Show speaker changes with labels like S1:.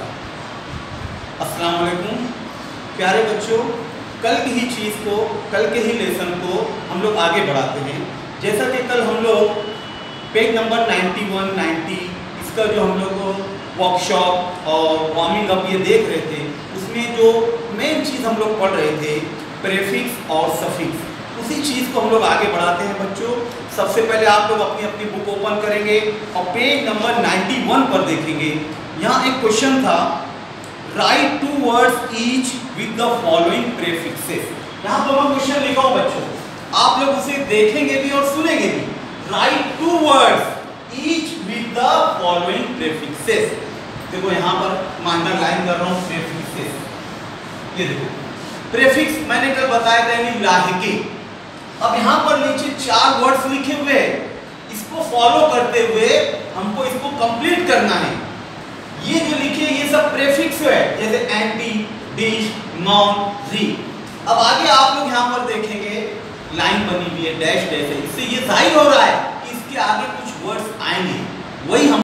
S1: अस्सलाम वालेकुम। प्यारे बच्चों कल की ही चीज़ को कल के ही लेसन को हम लोग आगे बढ़ाते हैं। जैसा कि कल हम लोग पेज नंबर 91, 90 इसका जो हम लोग वर्कशॉप और वार्मिंग अप ये देख रहे थे उसमें जो मेन चीज़ हम लोग पढ़ रहे थे प्रेफिक्स और सफिक्स उसी चीज़ को हम लोग आगे बढ़ाते हैं, बच्चों। सबसे पहले आप लोग अपनी अपनी बुक ओपन करेंगे और पेज नंबर 91 पर देखेंगे। यहाँ एक क्वेश्चन था write two words each with the following prefixes यहाँ पर मैं क्वेश्चन लिखा हूँ बच्चों। आप लोग उसे देखेंगे भी और सुनेंगे भी। Write two words each with the following prefixes देखो, यहाँ पर मैं अंडरलाइन कर रहा हूँ प्रेफिक्सेस ये देखो। प्रेफिक्स मैंने कल बताया था लाहिकी। अब यहाँ पर नीचे चार वर्ड्स लिखे हुए इसको फॉलो करते हुए हमको इसको कंप्लीट करना है। ये जो लिखे, ये सब प्रेफिक्स है, जैसे एंटी डिश नॉन री अब आगे आप लोग यहाँ पर देखेंगे लाइन बनी हुई है डैश डैश है। इससे ये ज़ाहिर हो रहा है कि इसके आगे कुछ वर्ड्स आएँगे। वही हम